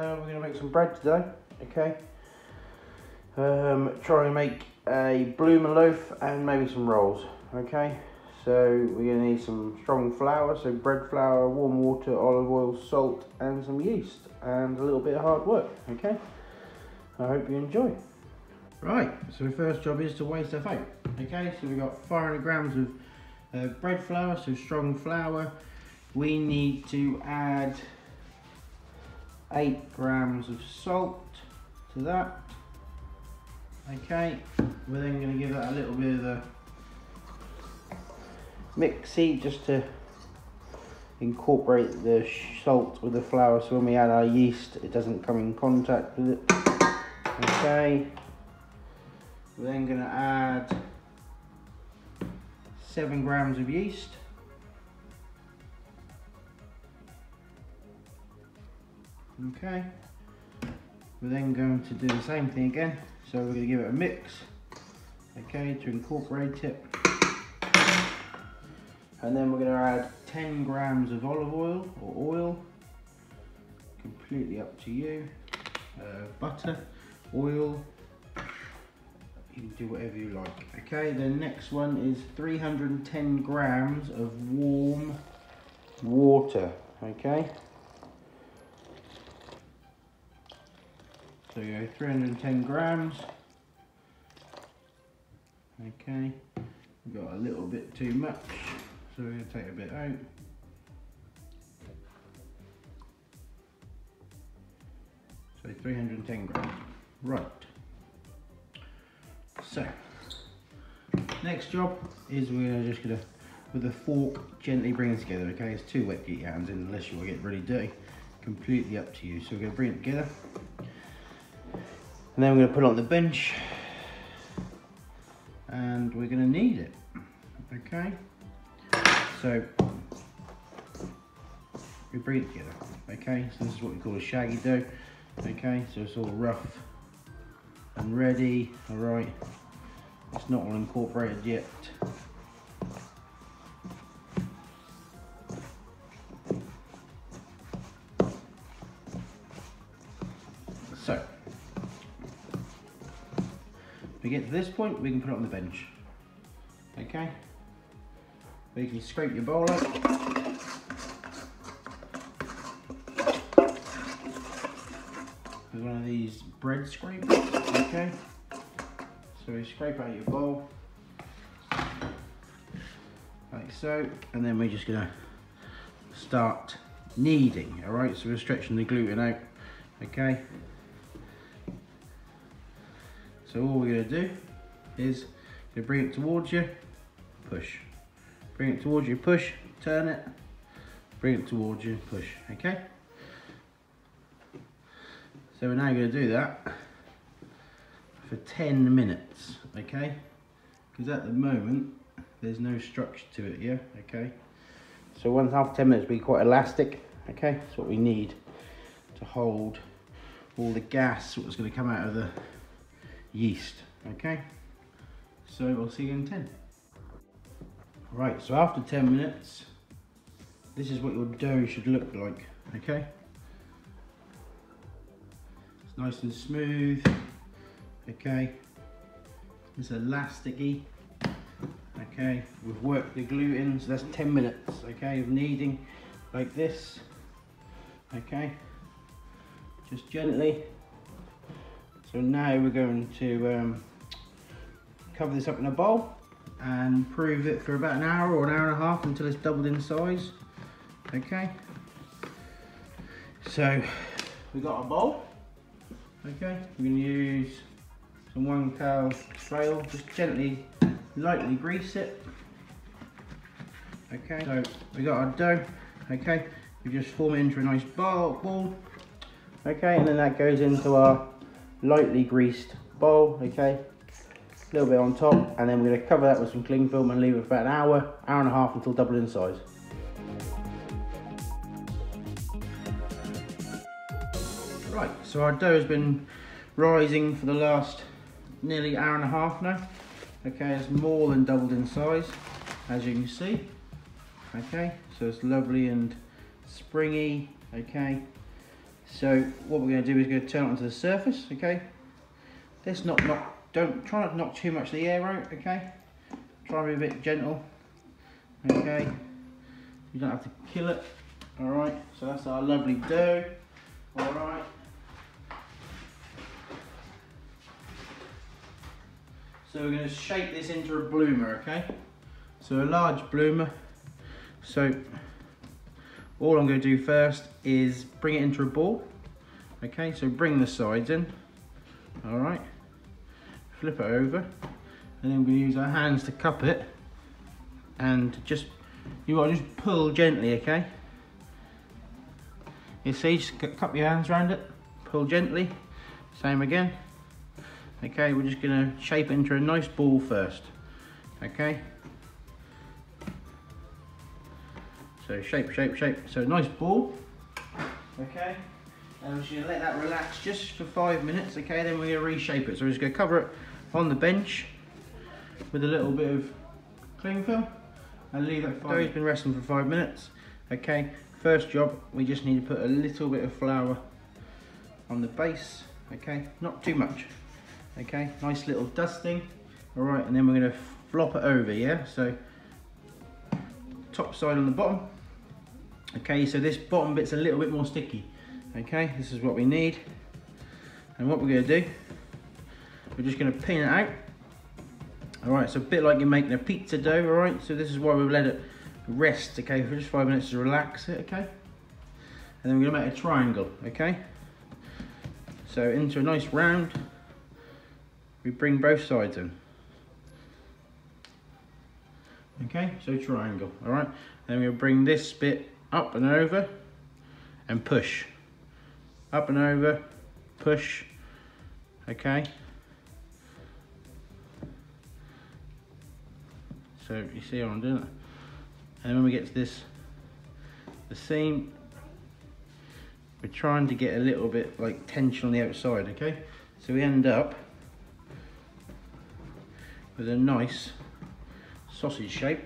uh, we're going to make some bread today, okay? Um, try and make a bloomer loaf and maybe some rolls, okay? So we're going to need some strong flour, so bread flour, warm water, olive oil, salt and some yeast and a little bit of hard work, okay? I hope you enjoy. Right, so the first job is to weigh stuff out, okay? So we've got 500 grams of uh, bread flour, so strong flour. We need to add 8 grams of salt to that. Okay, we're then going to give that a little bit of a mixy just to incorporate the salt with the flour so when we add our yeast it doesn't come in contact with it. Okay, we're then going to add 7 grams of yeast. Okay, we're then going to do the same thing again. So we're going to give it a mix, okay, to incorporate it. And then we're going to add 10 grams of olive oil or oil, completely up to you. Uh, butter, oil, you can do whatever you like. Okay, the next one is 310 grams of warm water, okay? So you go 310 grams. Okay, we've got a little bit too much, so we're to take a bit out. So 310 grams. Right. So, next job is we're just gonna, with a fork, gently bring it together, okay? It's too wet to get your hands in unless you want to get really dirty. Completely up to you. So we're gonna bring it together. And then we're gonna put it on the bench. And we're gonna knead it, okay? So, we bring it together, okay? So this is what we call a shaggy dough, okay? So it's all rough and ready, all right? It's not all incorporated yet. So, we get to this point, we can put it on the bench. Okay? We can scrape your bowl up. With one of these bread scrapers, okay? So we scrape out your bowl, like so, and then we're just gonna start kneading, all right? So we're stretching the gluten out, okay? So all we're gonna do is you bring it towards you, push. Bring it towards you, push, turn it, bring it towards you, push, okay? So we're now gonna do that for 10 minutes, okay? Because at the moment, there's no structure to it, yeah, okay? So once after 10 minutes, be quite elastic, okay? That's what we need to hold all the gas, what's gonna come out of the yeast, okay? So we'll see you in 10. Right, so after 10 minutes, this is what your dough should look like, okay? It's nice and smooth, okay? It's elasticy, okay? We've worked the gluten, so that's 10 minutes, okay, of kneading like this, okay? Just gently. So now we're going to um, cover this up in a bowl and prove it for about an hour or an hour and a half until it's doubled in size, okay? So we got a bowl, okay? We're gonna use some one cow trail, just gently, lightly grease it. Okay, so we got our dough, okay? We just form it into a nice ball, ball, okay? And then that goes into our lightly greased bowl, okay? A little bit on top, and then we're gonna cover that with some cling film and leave it for an hour, hour and a half until double in size. Right, so our dough has been rising for the last nearly hour and a half now. Okay, it's more than doubled in size, as you can see. Okay, so it's lovely and springy, okay. So what we're going to do is going to turn it onto the surface, okay? Let's not knock, don't try not to knock too much of the air out, okay? Try to be a bit gentle, okay? You don't have to kill it, all right? So that's our lovely dough, all right? So we're going to shape this into a bloomer, okay? So a large bloomer. So all I'm going to do first is bring it into a ball. Okay, so bring the sides in. All right. Flip it over. And then to use our hands to cup it. And just, you want to just pull gently, okay? You see, just cup your hands around it. Pull gently. Same again. Okay, we're just going to shape it into a nice ball first. Okay. So shape, shape, shape. So nice ball. Okay. And we're just to let that relax just for five minutes. Okay, then we're to reshape it. So we're just to cover it on the bench with a little bit of cling film and leave that five. Dough's been resting for five minutes. Okay, first job, we just need to put a little bit of flour on the base. Okay, not too much. Okay, nice little dusting. All right, and then we're to flop it over, yeah? So top side on the bottom. Okay, so this bottom bit's a little bit more sticky. Okay, this is what we need. And what we're gonna do, we're just gonna pin it out. All right, so a bit like you're making a pizza dough, all right? So this is why we've let it rest, okay, for just five minutes to relax it, okay? And then we're gonna make a triangle, okay? So into a nice round, we bring both sides in. Okay, so triangle, all right? Then we'll bring this bit up and over and push. Up and over, push, okay? So you see how I'm doing it? And when we get to this, the seam, we're trying to get a little bit like tension on the outside, okay? So we end up with a nice sausage shape.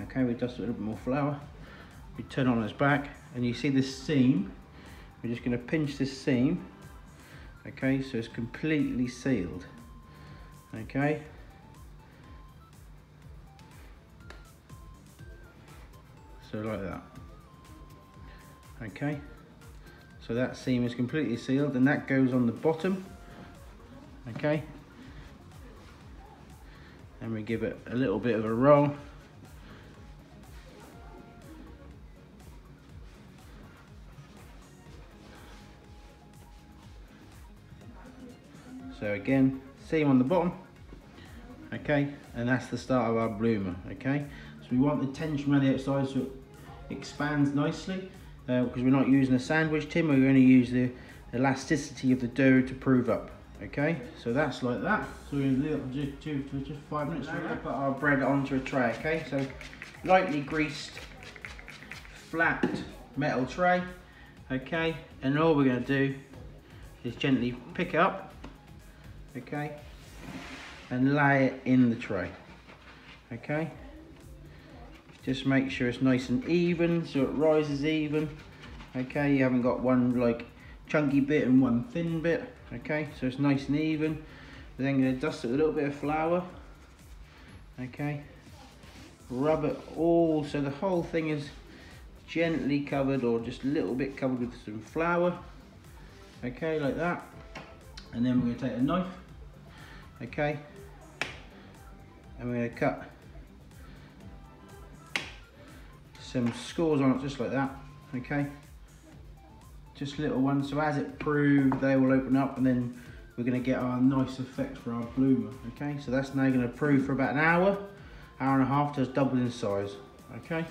Okay, we dust a little bit more flour. We turn on its back and you see this seam. We're just going to pinch this seam. Okay, so it's completely sealed. Okay. So like that. Okay. So that seam is completely sealed and that goes on the bottom. Okay and we give it a little bit of a roll so again seam on the bottom okay and that's the start of our bloomer okay so we want the tension around the outside so it expands nicely because uh, we're not using a sandwich tin we're going to use the elasticity of the dough to prove up Okay, so that's like that. So we're going to leave it for just five minutes. Now we put our bread onto a tray, okay? So lightly greased, flat metal tray, okay? And all we're going to do is gently pick it up, okay? And lay it in the tray, okay? Just make sure it's nice and even so it rises even, okay? You haven't got one like chunky bit and one thin bit, okay so it's nice and even we're then to dust it with a little bit of flour okay rub it all so the whole thing is gently covered or just a little bit covered with some flour okay like that and then we're going to take a knife okay and we're going to cut some scores on it just like that okay just little ones. So as it proves, they will open up and then we're gonna get our nice effect for our bloomer, okay? So that's now gonna prove for about an hour, hour and a half, just double in size, okay?